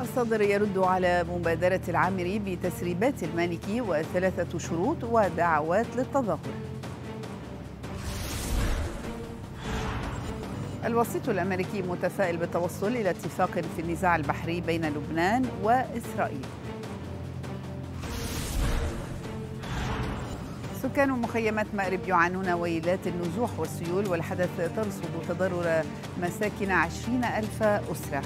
الصدر يرد على مبادرة العامري بتسريبات المالكي وثلاثة شروط ودعوات للتظاهر. الوسيط الأمريكي متفائل بالتوصل إلى اتفاق في النزاع البحري بين لبنان وإسرائيل. سكان مخيمات مأرب يعانون ويلات النزوح والسيول والحدث ترصد تضرر مساكن عشرين ألف أسرة.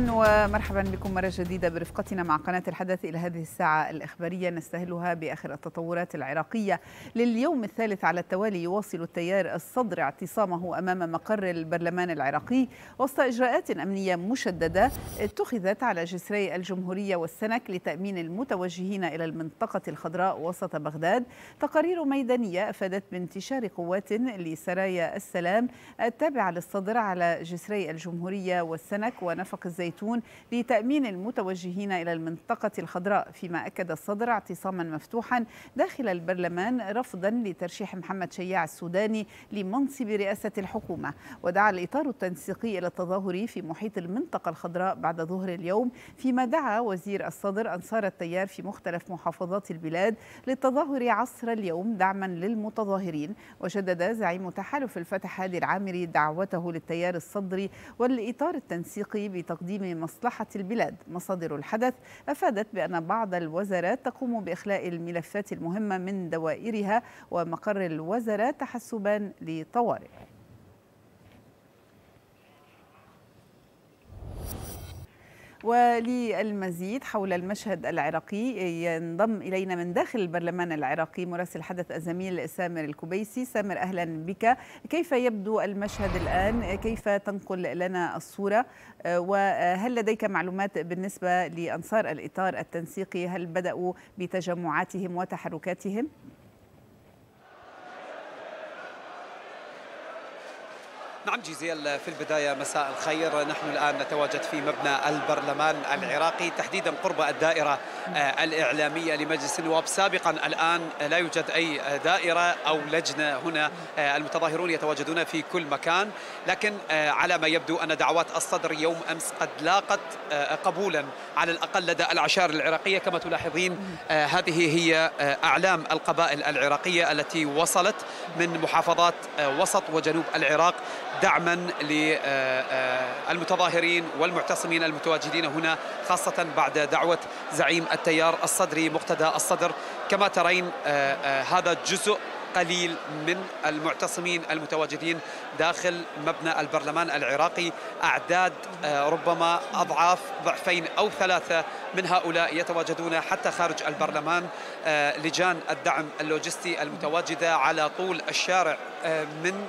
أهلا ومرحبا بكم مرة جديدة برفقتنا مع قناة الحدث إلى هذه الساعة الإخبارية. نستهلها بآخر التطورات العراقية. لليوم الثالث على التوالي يواصل التيار الصدر اعتصامه أمام مقر البرلمان العراقي وسط إجراءات أمنية مشددة اتخذت على جسري الجمهورية والسنك لتأمين المتوجهين إلى المنطقة الخضراء وسط بغداد. تقارير ميدانية أفادت بانتشار قوات لسرايا السلام التابعة للصدر على جسري الجمهورية والسنك ونفق الزيتون لتأمين المتوجهين إلى المنطقة الخضراء فيما أكد الصدر اعتصاما مفتوحا داخل البرلمان رفضا لترشيح محمد شياع السوداني لمنصب رئاسة الحكومة. ودعا الإطار التنسيقي إلى التظاهر في محيط المنطقة الخضراء بعد ظهر اليوم فيما دعا وزير الصدر أنصار التيار في مختلف محافظات البلاد للتظاهر عصر اليوم دعما للمتظاهرين. وشدد زعيم تحالف الفتح هادي العامري دعوته للتيار الصدري والإطار التنسيقي بتقديم مصلحة البلاد. مصادر الحدث أفادت بأن بعض الوزارات تقوم بإخلاء الملفات المهمة من دوائرها ومقر الوزراء تحسبا لطوارئ. وللمزيد حول المشهد العراقي ينضم إلينا من داخل البرلمان العراقي مراسل حدث الزميل سامر الكبيسي سامر أهلا بك. كيف يبدو المشهد الآن؟ كيف تنقل لنا الصورة؟ وهل لديك معلومات بالنسبة لأنصار الإطار التنسيقي؟ هل بدأوا بتجمعاتهم وتحركاتهم؟ نعم جيزيل في البداية مساء الخير. نحن الآن نتواجد في مبنى البرلمان العراقي تحديدا قرب الدائرة الإعلامية لمجلس النواب. سابقا الآن لا يوجد أي دائرة أو لجنة هنا المتظاهرون يتواجدون في كل مكان. لكن على ما يبدو أن دعوات الصدر يوم أمس قد لاقت قبولا على الأقل لدى العشائر العراقية. كما تلاحظين هذه هي أعلام القبائل العراقية التي وصلت من محافظات وسط وجنوب العراق دعما للمتظاهرين والمعتصمين المتواجدين هنا خاصة بعد دعوة زعيم التيار الصدري مقتدى الصدر. كما ترين هذا جزء قليل من المعتصمين المتواجدين داخل مبنى البرلمان العراقي. أعداد ربما أضعاف ضعفين أو ثلاثة من هؤلاء يتواجدون حتى خارج البرلمان. لجان الدعم اللوجستي المتواجدة على طول الشارع من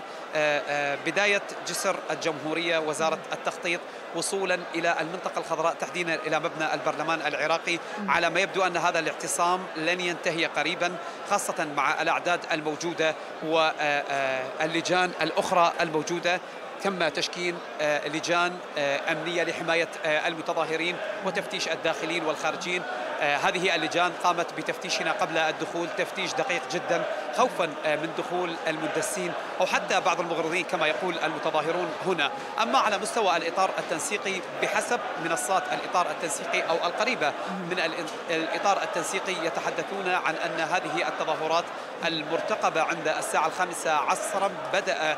بداية جسر الجمهورية وزارة التخطيط وصولا إلى المنطقة الخضراء تحديدا إلى مبنى البرلمان العراقي على ما يبدو أن هذا الاعتصام لن ينتهي قريبا خاصة مع الأعداد الموجودة واللجان الأخرى الموجودة. تم تشكيل لجان أمنية لحماية المتظاهرين وتفتيش الداخلين والخارجين. هذه اللجان قامت بتفتيشنا قبل الدخول تفتيش دقيق جدا. خوفا من دخول المندسين أو حتى بعض المغرضين كما يقول المتظاهرون هنا. أما على مستوى الإطار التنسيقي بحسب منصات الإطار التنسيقي أو القريبة من الإطار التنسيقي يتحدثون عن أن هذه التظاهرات المرتقبة عند الساعة الخامسة عصرا بدأ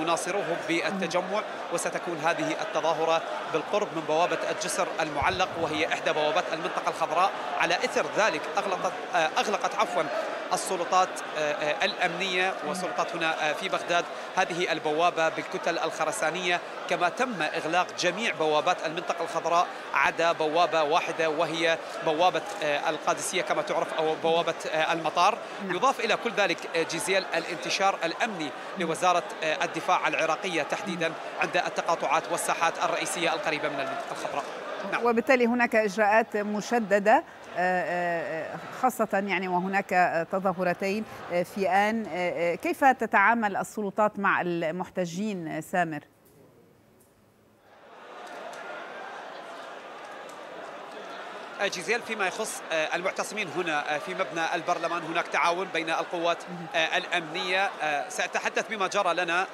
مناصروه بالتجمع وستكون هذه التظاهرة بالقرب من بوابة الجسر المعلق وهي إحدى بوابات المنطقة الخضراء. على إثر ذلك أغلقت أغلقت عفوا السلطات الأمنية والسلطات هنا في بغداد. هذه البوابة بالكتل الخرسانية. كما تم إغلاق جميع بوابات المنطقة الخضراء عدا بوابة واحدة وهي بوابة القادسية كما تعرف أو بوابة المطار. يضاف إلى كل ذلك جزيل الانتشار الأمني لوزارة الدفاع العراقية تحديدا عند التقاطعات والساحات الرئيسية القريبة من المنطقة الخضراء. نعم. وبالتالي هناك إجراءات مشددة خاصة يعني وهناك تظاهرتين في آن كيف تتعامل السلطات مع المحتجين سامر؟ جيزيل فيما يخص المعتصمين هنا في مبنى البرلمان. هناك تعاون بين القوات الأمنية سأتحدث بما جرى لنا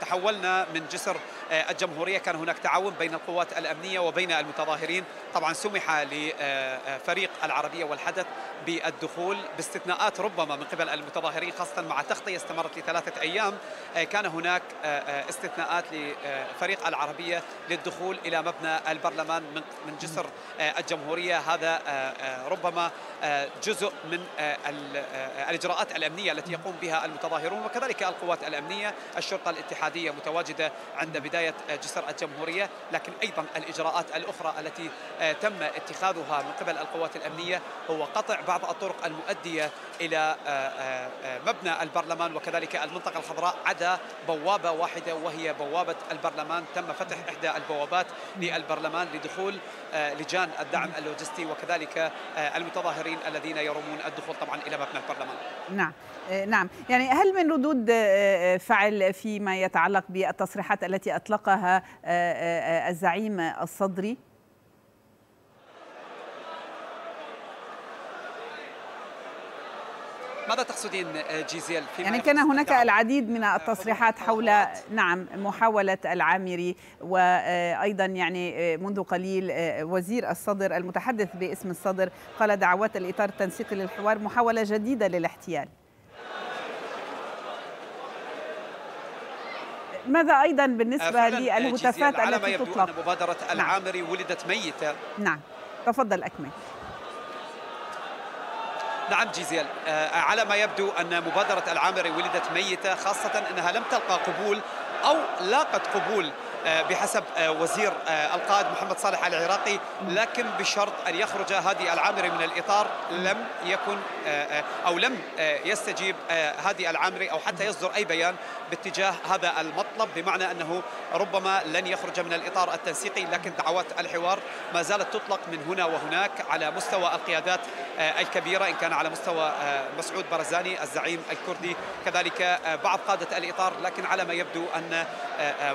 تحولنا من جسر الجمهورية. كان هناك تعاون بين القوات الأمنية وبين المتظاهرين. طبعا سمح لفريق العربية والحدث بالدخول باستثناءات ربما من قبل المتظاهرين خاصة مع تغطية استمرت لثلاثة أيام. كان هناك استثناءات لفريق العربية للدخول إلى مبنى البرلمان من جسر الجمهورية. هذا ربما جزء من الإجراءات الأمنية التي يقوم بها المتظاهرون وكذلك القوات الأمنية. الشرطة الاتحادية متواجدة عند بداية جسر الجمهورية لكن أيضا الإجراءات الأخرى التي تم اتخاذها من قبل القوات الأمنية هو قطع بعض الطرق المؤدية إلى مبنى البرلمان وكذلك المنطقة الخضراء عدا بوابة واحدة وهي بوابة البرلمان. تم فتح إحدى البوابات للبرلمان لدخول لجان الدعم اللوجستي وكذلك المتظاهرين الذين يرمون الدخول طبعا إلى مبنى البرلمان. نعم نعم. يعني هل من ردود فعل فيما يتعلق بالتصريحات التي أطلقها الزعيم الصدري؟ ماذا تقصدين جيزيل فيما يعني كان هناك العديد من التصريحات حول نعم محاولة العامري وأيضا يعني منذ قليل وزير الصدر المتحدث باسم الصدر قال دعوات الإطار التنسيقي للحوار محاولة جديدة للاحتيال. ماذا أيضا بالنسبة للهتافات التي تطلق؟ مبادرة العامري نعم. ولدت ميتة. نعم. تفضل أكمل. نعم جيزيل. على ما يبدو أن مبادرة العامري ولدت ميتة خاصة أنها لم تلقى قبول أو لاقت قبول بحسب وزير القائد محمد صالح العراقي لكن بشرط أن يخرج هادي العامري من الإطار لم يكن أو لم يستجيب هادي العامري أو حتى يصدر أي بيان باتجاه هذا المطلب بمعنى أنه ربما لن يخرج من الإطار التنسيقي لكن دعوات الحوار ما زالت تطلق من هنا وهناك على مستوى القيادات الكبيرة إن كان على مستوى مسعود برزاني الزعيم الكردي. كذلك بعض قادة الإطار لكن على ما يبدو أن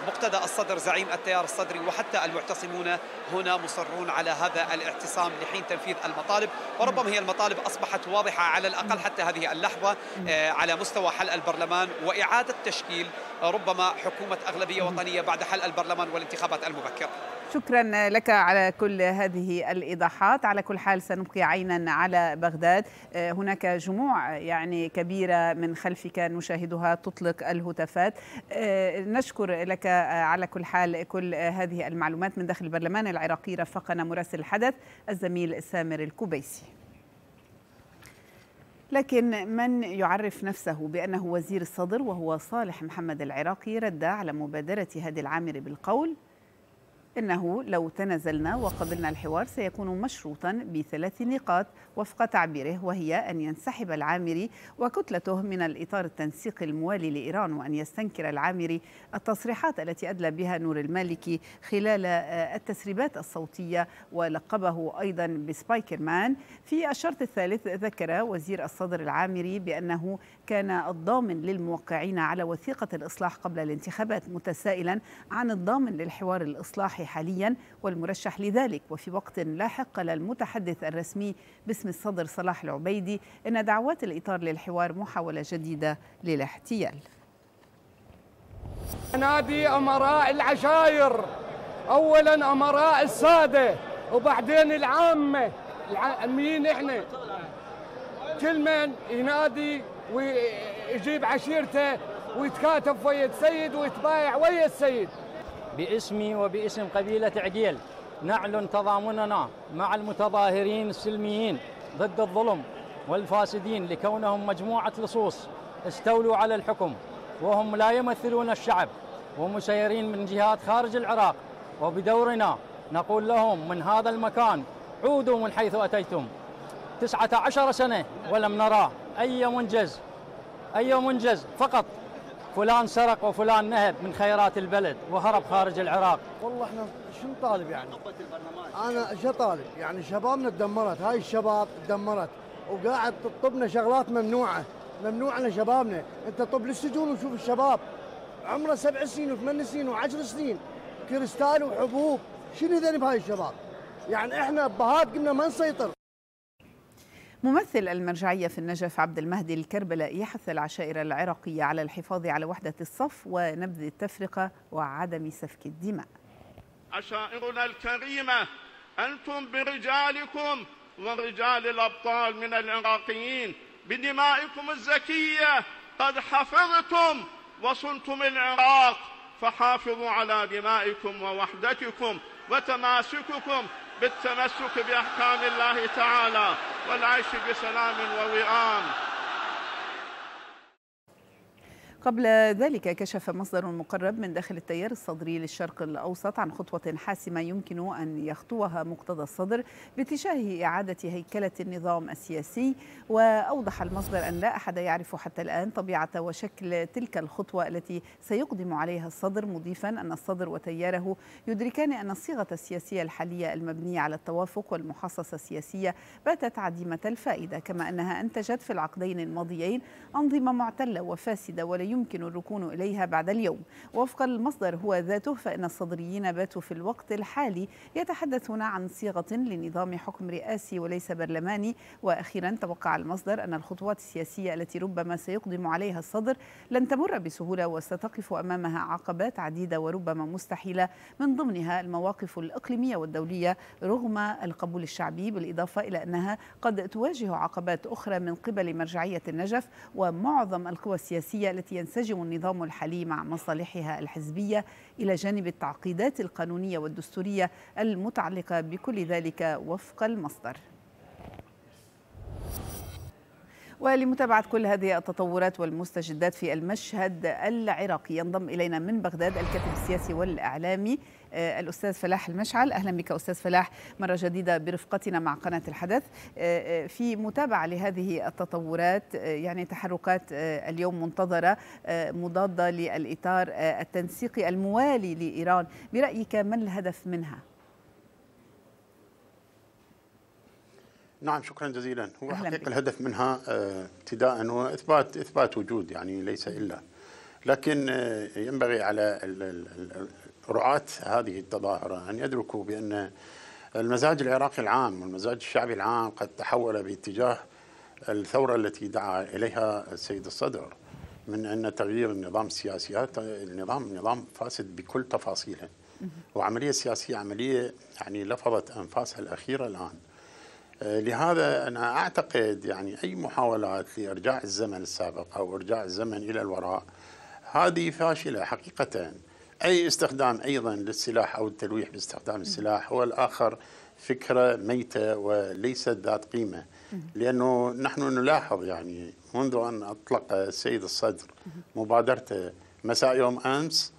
مقتدى الصدر زعيم التيار الصدري وحتى المعتصمون هنا مصرون على هذا الاعتصام لحين تنفيذ المطالب. وربما هي المطالب أصبحت واضحة على الأقل حتى هذه اللحظة على مستوى حل البرلمان وإعادة تشكيل ربما حكومة أغلبية وطنية بعد حل البرلمان والانتخابات المبكرة شكرا لك على كل هذه الإيضاحات. على كل حال سنبقي عينا على بغداد. هناك جموع يعني كبيرة من خلفك نشاهدها تطلق الهتافات. نشكر لك على كل حال كل هذه المعلومات. من داخل البرلمان العراقي رافقنا مراسل الحدث الزميل سامر الكوبيسي. لكن من يعرف نفسه بأنه وزير الصدر وهو صالح محمد العراقي رد على مبادرة هادي العامري بالقول إنه لو تنازلنا وقبلنا الحوار سيكون مشروطا بثلاث نقاط وفق تعبيره وهي أن ينسحب العامري وكتلته من الإطار التنسيقي الموالي لإيران وأن يستنكر العامري التصريحات التي أدلى بها نور المالكي خلال التسريبات الصوتية ولقبه أيضا بسبايكر مان في الشرط الثالث ذكر وزير الصدر العامري بأنه كان الضامن للموقعين على وثيقة الإصلاح قبل الانتخابات متسائلا عن الضامن للحوار الإصلاحي. حاليا والمرشح لذلك وفي وقت لاحق قال المتحدث الرسمي باسم الصدر صلاح العبيدي إن دعوات الإطار للحوار محاولة جديدة للاحتيال. نادي أمراء العشاير أولا أمراء السادة وبعدين العامة. مين إحنا؟ كل من ينادي ويجيب عشيرته ويتكاتف ويا السيد ويتبايع ويا السيد. باسمي وباسم قبيلة عقيل نعلن تضامننا مع المتظاهرين السلميين ضد الظلم والفاسدين لكونهم مجموعة لصوص استولوا على الحكم وهم لا يمثلون الشعب ومسيرين من جهات خارج العراق. وبدورنا نقول لهم من هذا المكان عودوا من حيث أتيتم. تسعة عشر سنة ولم نرى أي منجز أي منجز فقط. فلان سرق وفلان نهب من خيرات البلد وهرب خارج العراق. والله إحنا شنو طالب يعني؟ أنا شو طالب؟ يعني شبابنا تدمرت هاي الشباب تدمرت. وقاعد تطبنا شغلات ممنوعة ممنوعه لشبابنا أنت طب للسجون وشوف الشباب؟ عمره سبع سنين وثمان سنين وعشر سنين كريستال وحبوب. شنو ذنب هاي الشباب؟ يعني إحنا بهات قلنا ما نسيطر. ممثل المرجعية في النجف عبد المهدي الكربلائي حث العشائر العراقية على الحفاظ على وحدة الصف ونبذ التفرقة وعدم سفك الدماء. عشائرنا الكريمة أنتم برجالكم ورجال الأبطال من العراقيين. بدمائكم الزكية قد حفظتم وصنتم العراق فحافظوا على دمائكم ووحدتكم وتماسككم بالتمسك بأحكام الله تعالى. والعيش بسلام ووئام. قبل ذلك كشف مصدر مقرب من داخل التيار الصدري للشرق الأوسط عن خطوة حاسمة يمكن أن يخطوها مقتدى الصدر باتجاه إعادة هيكلة النظام السياسي. وأوضح المصدر أن لا أحد يعرف حتى الآن طبيعة وشكل تلك الخطوة التي سيقدم عليها الصدر مضيفا أن الصدر وتياره يدركان أن الصيغة السياسية الحالية المبنية على التوافق والمحاصصة السياسية باتت عديمة الفائدة كما أنها أنتجت في العقدين الماضيين أنظمة معتلة وفاسدة ولا يمكن الركون إليها بعد اليوم. وفق المصدر هو ذاته فإن الصدريين باتوا في الوقت الحالي يتحدثون عن صيغة لنظام حكم رئاسي وليس برلماني. وأخيرا توقع المصدر أن الخطوات السياسية التي ربما سيقدم عليها الصدر لن تمر بسهولة وستقف أمامها عقبات عديدة وربما مستحيلة. من ضمنها المواقف الإقليمية والدولية رغم القبول الشعبي بالإضافة إلى أنها قد تواجه عقبات أخرى من قبل مرجعية النجف. ومعظم القوى السياسية التي ينسجم النظام الحالي مع مصالحها الحزبية إلى جانب التعقيدات القانونية والدستورية المتعلقة بكل ذلك وفق المصدر. ولمتابعة كل هذه التطورات والمستجدات في المشهد العراقي ينضم إلينا من بغداد الكاتب السياسي والإعلامي الأستاذ فلاح المشعل. أهلا بك أستاذ فلاح مرة جديدة برفقتنا مع قناة الحدث. في متابعة لهذه التطورات يعني تحركات اليوم منتظرة مضادة للإطار التنسيقي الموالي لإيران. برأيك ما الهدف منها؟ نعم شكرا جزيلا. هو حقيقة الهدف منها ابتداء هو إثبات إثبات وجود يعني ليس إلا. لكن ينبغي على رعاة هذه التظاهرة أن يدركوا بأن المزاج العراقي العام والمزاج الشعبي العام قد تحول باتجاه الثورة التي دعا إليها السيد الصدر من أن تغيير النظام السياسي هذا النظام نظام فاسد بكل تفاصيله. وعملية سياسية عملية يعني لفظت أنفاسها الأخيرة الآن. لهذا أنا أعتقد يعني أي محاولات لإرجاع الزمن السابق أو إرجاع الزمن إلى الوراء هذه فاشلة حقيقة. أي استخدام أيضا للسلاح أو التلويح باستخدام السلاح هو الآخر فكرة ميتة وليست ذات قيمة. لأنه نحن نلاحظ يعني منذ أن أطلق السيد الصدر مبادرته مساء يوم أمس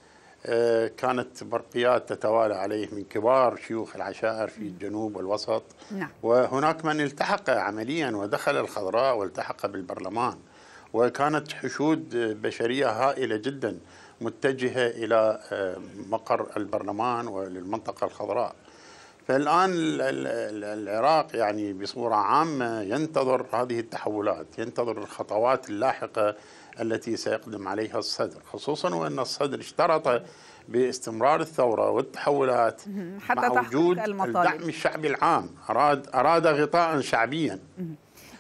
كانت برقيات تتوالى عليه من كبار شيوخ العشائر في الجنوب والوسط. نعم. وهناك من التحق عمليا ودخل الخضراء والتحق بالبرلمان. وكانت حشود بشرية هائلة جدا. متجهة إلى مقر البرلمان وللمنطقة الخضراء. فالآن العراق يعني بصورة عامة ينتظر هذه التحولات ينتظر الخطوات اللاحقة التي سيقدم عليها الصدر خصوصا وأن الصدر اشترط باستمرار الثورة والتحولات حتى مع وجود. الدعم الشعبي العام. أراد أراد غطاء شعبيا.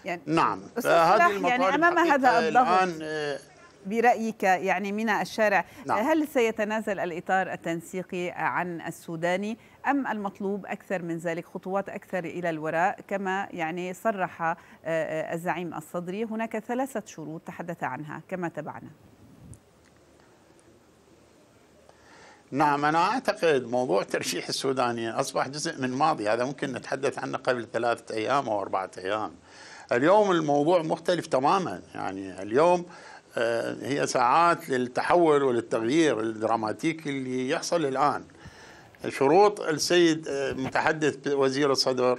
يعني نعم. فهذه يعني أمام هذا الضغط. الآن برأيك يعني من الشارع نعم. هل سيتنازل الإطار التنسيقي عن السوداني أم المطلوب أكثر من ذلك خطوات أكثر إلى الوراء؟ كما يعني صرح الزعيم الصدري هناك ثلاثة شروط تحدث عنها كما تبعنا. نعم أنا أعتقد موضوع ترشيح السوداني أصبح جزء من ماضي هذا ممكن نتحدث عنه قبل ثلاثة أيام أو أربعة أيام. اليوم الموضوع مختلف تماما يعني اليوم هي ساعات للتحول وللتغيير الدراماتيكي اللي يحصل الآن. شروط السيد متحدث وزير الصدر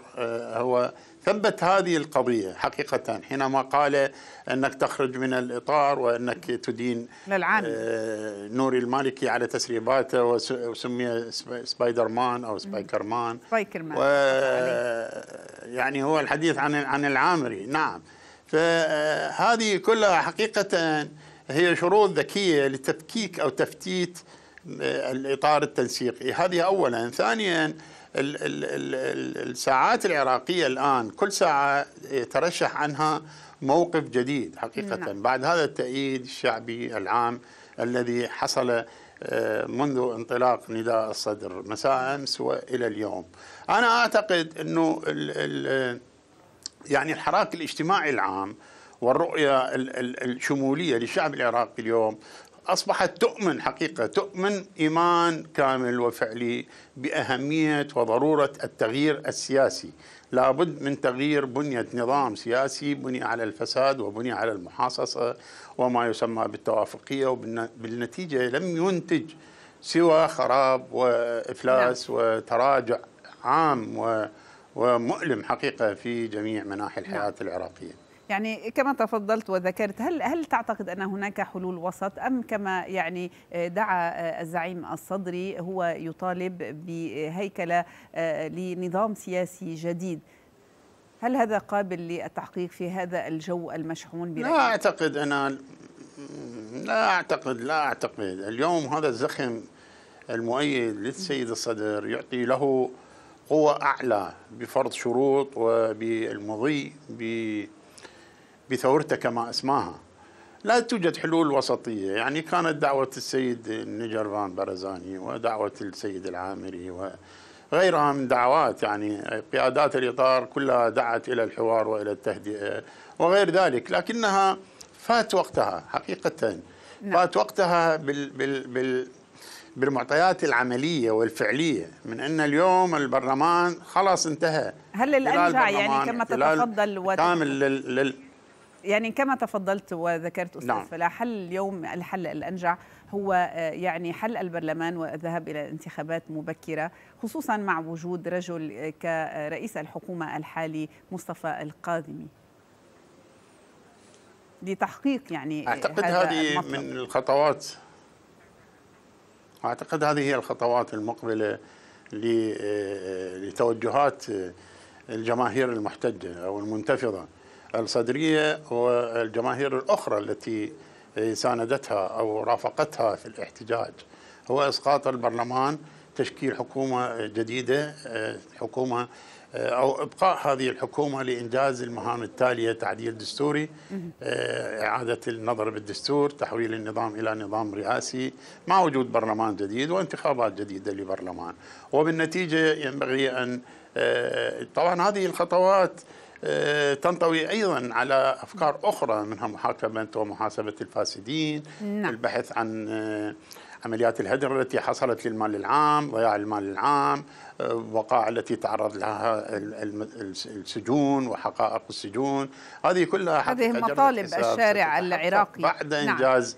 هو ثبت هذه القضية حقيقة حينما قال أنك تخرج من الإطار وأنك تدين للعام نوري المالكي على تسريباته وسمي سبايدر مان أو سبايكر man سبايكر man و يعني هو الحديث عن عن العامري. نعم. فهذه كلها حقيقة هي شروط ذكية لتفكيك أو تفتيت الإطار التنسيقي هذه أولا ثانيا الساعات العراقية الآن كل ساعة يترشح عنها موقف جديد حقيقة نعم. بعد هذا التأييد الشعبي العام الذي حصل آه، منذ انطلاق نداء الصدر مساء أمس وإلى اليوم. إنه ال ال يعني الحراك الاجتماعي العام والرؤية الشمولية للشعب العراقي اليوم أصبحت تؤمن حقيقة تؤمن إيمان كامل وفعلي بأهمية وضرورة التغيير السياسي لابد من تغيير بنية نظام سياسي بني على الفساد وبني على المحاصصة وما يسمى بالتوافقية وبالنتيجه لم ينتج سوى خراب وإفلاس نعم. وتراجع عام ومؤلم حقيقة في جميع مناحي الحياة نعم. العراقية. يعني كما تفضلت وذكرت هل هل تعتقد أن هناك حلول وسط أم كما يعني دعا الزعيم الصدري هو يطالب بهيكلة لنظام سياسي جديد هل هذا قابل للتحقيق في هذا الجو المشحون برأيك؟ لا أعتقد أنا لا أعتقد لا أعتقد اليوم هذا الزخم المؤيد للسيد الصدر يعطي له قوة أعلى بفرض شروط وبالمضي بثورته كما أسماها. لا توجد حلول وسطية. يعني كانت دعوة السيد نجرفان برزاني ودعوة السيد العامري وغيرها من دعوات. يعني قيادات الإطار كلها دعت إلى الحوار وإلى التهدئة وغير ذلك. لكنها فات وقتها حقيقة. نعم. فات وقتها بال بال بال بالمعطيات العملية والفعلية من إن اليوم البرلمان خلاص انتهى هل الانجع يعني كما تتفضل كامل لل, لل يعني كما تفضلت وذكرت أستاذ نعم. فلاح حل اليوم الحل الأنجع هو آه، يعني حل البرلمان والذهاب إلى انتخابات مبكرة خصوصا مع وجود رجل كرئيس الحكومة الحالي مصطفى القادمي لتحقيق يعني أعتقد هذه. من الخطوات أعتقد هذه هي الخطوات المقبلة آه، لتوجهات الجماهير المحتجة أو المنتفضة الصدرية والجماهير الأخرى التي ساندتها أو رافقتها في الاحتجاج. هو إسقاط البرلمان تشكيل حكومة جديدة حكومة أو إبقاء هذه الحكومة لإنجاز المهام التالية تعديل دستوري إعادة النظر بالدستور تحويل النظام إلى نظام رئاسي مع وجود برلمان جديد وانتخابات جديدة لبرلمان وبالنتيجة ينبغي أن طبعا هذه الخطوات آه، تنطوي أيضا على أفكار أخرى منها محاكمة ومحاسبة الفاسدين نعم. البحث عن آه، عمليات الهدر التي حصلت للمال العام ضياع المال العام الوقائع آه، التي تعرض لها السجون وحقائق السجون. هذه كلها هذه مطالب الشارع العراقي. بعد نعم. انجاز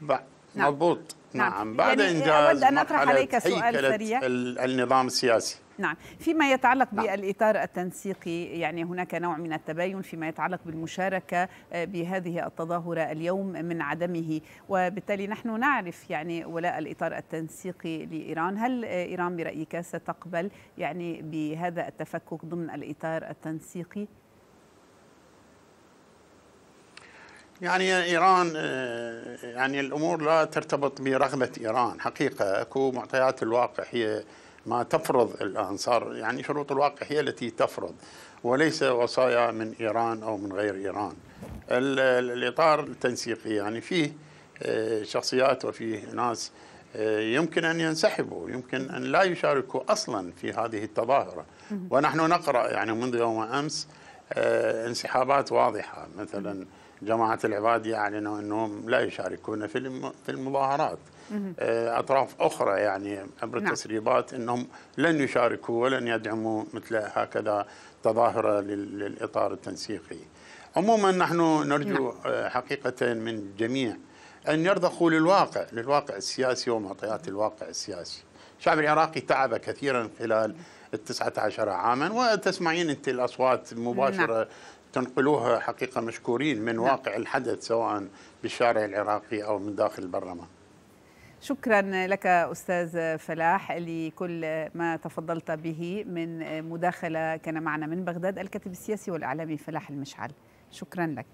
نعم. مضبوط. نعم, نعم. بعد يعني إنجاز أود أن أطرح عليك سؤال سريع. النظام السياسي. نعم فيما يتعلق نعم. بالإطار التنسيقي يعني هناك نوع من التباين فيما يتعلق بالمشاركة آه، بهذه التظاهرة اليوم من عدمه وبالتالي نحن نعرف يعني ولاء الإطار التنسيقي لإيران هل إيران برأيك ستقبل يعني بهذا التفكك ضمن الإطار التنسيقي؟ يعني إيران آه، يعني الأمور لا ترتبط برغبة إيران حقيقة أكو معطيات الواقع هي ما تفرض الآن صار يعني شروط الواقع هي التي تفرض وليس وصايا من إيران أو من غير إيران. الإطار التنسيقي يعني فيه آه، شخصيات وفيه ناس آه، يمكن أن ينسحبوا يمكن أن لا يشاركوا أصلا في هذه التظاهرة. ونحن نقرأ يعني منذ يوم أمس آه، انسحابات واضحة مثلا جماعة العباد يعلنوا أنهم لا يشاركون في المظاهرات آه، أطراف أخرى يعني عبر نعم. التسريبات إنهم لن يشاركوا ولن يدعموا مثل هكذا تظاهرة للإطار التنسيقي. عموما نحن نرجو نعم. آه، حقيقة من جميع أن يرضخوا للواقع للواقع السياسي ومعطيات الواقع السياسي. الشعب العراقي تعب كثيرا خلال التسعة عشر عاما وتسمعين أنت الأصوات مباشرة نعم. تنقلوها حقيقة مشكورين من نعم. واقع الحدث سواء بالشارع العراقي أو من داخل البرلمان. شكرا لك أستاذ فلاح لكل ما تفضلت به من مداخلة كان معنا من بغداد الكاتب السياسي والإعلامي فلاح المشعل شكرا لك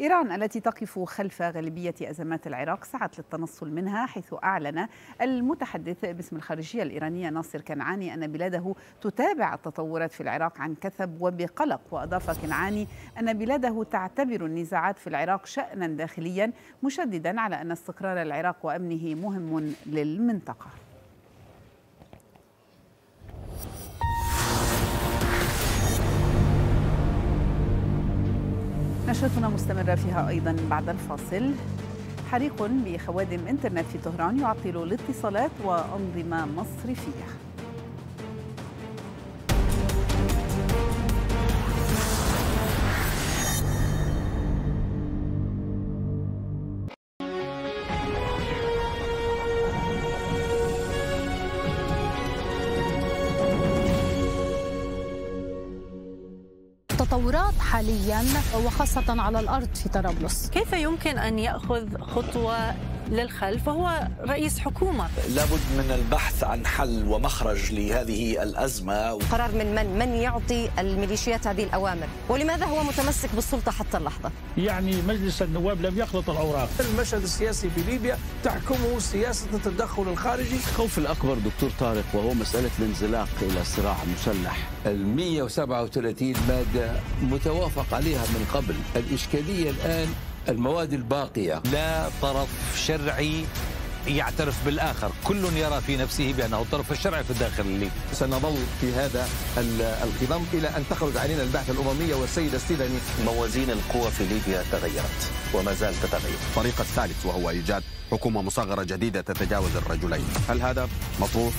إيران التي تقف خلف غالبية أزمات العراق سعت للتنصل منها حيث أعلن المتحدث باسم الخارجية الإيرانية ناصر كنعاني أن بلاده تتابع التطورات في العراق عن كثب وبقلق. وأضاف كنعاني أن بلاده تعتبر النزاعات في العراق شأنا داخليا مشددا على أن استقرار العراق وأمنه مهم للمنطقة. نشرتنا مستمرة فيها أيضا بعد الفاصل. حريق بخوادم انترنت في طهران يعطل الاتصالات وأنظمة مصرفية تطورات حاليا وخاصة على الأرض في طرابلس. كيف يمكن أن يأخذ خطوة للخلف وهو رئيس حكومة لابد من البحث عن حل ومخرج لهذه الأزمة قرار من من؟ من يعطي الميليشيات هذه الأوامر؟ ولماذا هو متمسك بالسلطة حتى اللحظة؟ يعني مجلس النواب لم يخلط الأوراق المشهد السياسي في ليبيا تحكمه سياسة التدخل الخارجي الخوف الأكبر دكتور طارق وهو مسألة الانزلاق إلى صراع مسلح ال 137 مادة متوافق عليها من قبل الإشكالية الآن المواد الباقية. لا طرف شرعي يعترف بالآخر. كل يرى في نفسه بأنه الطرف الشرعي في الداخل الليبي سنظل في هذا الخضم إلى أن تخرج علينا البعثة الأممية والسيد السيداني موازين القوى في ليبيا تغيرت وما زال تتغير. الطريق الثالث وهو إيجاد حكومة مصغرة جديدة تتجاوز الرجلين. هل هذا مطروح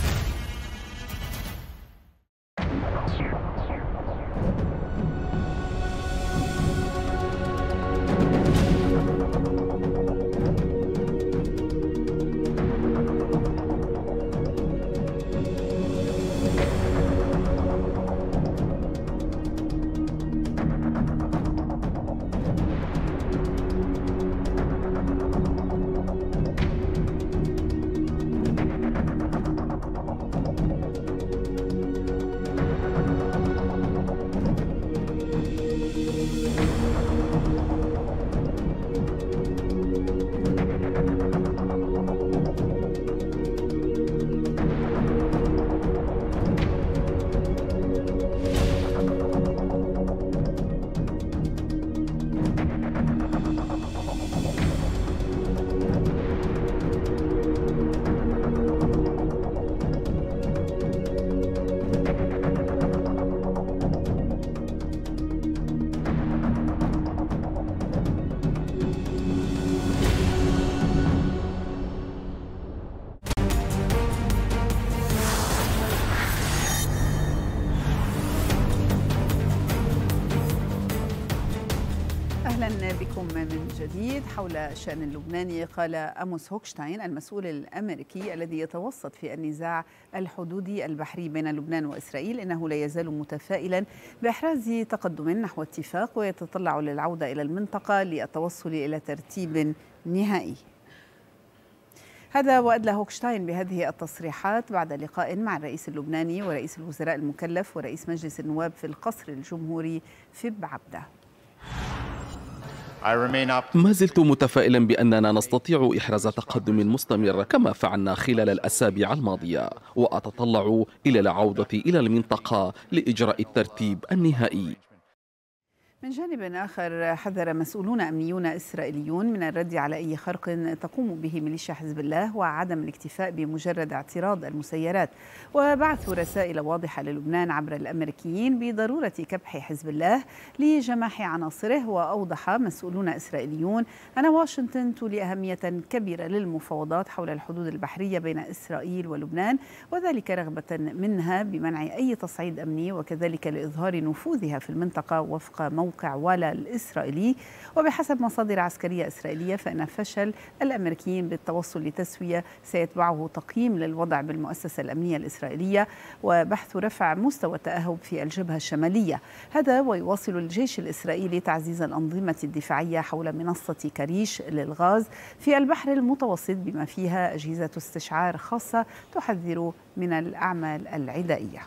جديد حول الشأن اللبناني قال أموس هوكشتاين المسؤول الأمريكي الذي يتوسط في النزاع الحدودي البحري بين لبنان وإسرائيل إنه لا يزال متفائلا بإحراز تقدم نحو اتفاق ويتطلع للعودة إلى المنطقة للتوصل إلى ترتيب نهائي. هذا وأدلى هوكشتاين بهذه التصريحات بعد لقاء مع الرئيس اللبناني ورئيس الوزراء المكلف ورئيس مجلس النواب في القصر الجمهوري في بعبدة. ما زلت متفائلا بأننا نستطيع إحراز تقدم مستمر كما فعلنا خلال الأسابيع الماضية وأتطلع إلى العودة إلى المنطقة لإجراء الترتيب النهائي. من جانب آخر حذر مسؤولون أمنيون إسرائيليون من الرد على أي خرق تقوم به ميليشيا حزب الله وعدم الاكتفاء بمجرد اعتراض المسيرات. وبعثوا رسائل واضحة للبنان عبر الأمريكيين بضرورة كبح حزب الله لجماح عناصره. وأوضح مسؤولون إسرائيليون أن واشنطن تولي أهمية كبيرة للمفاوضات حول الحدود البحرية بين إسرائيل ولبنان وذلك رغبة منها بمنع أي تصعيد أمني وكذلك لإظهار نفوذها في المنطقة وفق موقع موقع ولا الإسرائيلي. وبحسب مصادر عسكرية إسرائيلية فإن فشل الأمريكيين بالتوصل لتسوية سيتبعه تقييم للوضع بالمؤسسة الأمنية الإسرائيلية وبحث رفع مستوى التأهب في الجبهة الشمالية. هذا ويواصل الجيش الإسرائيلي تعزيز الأنظمة الدفاعية حول منصة كريش للغاز في البحر المتوسط بما فيها أجهزة استشعار خاصة تحذر من الأعمال العدائية.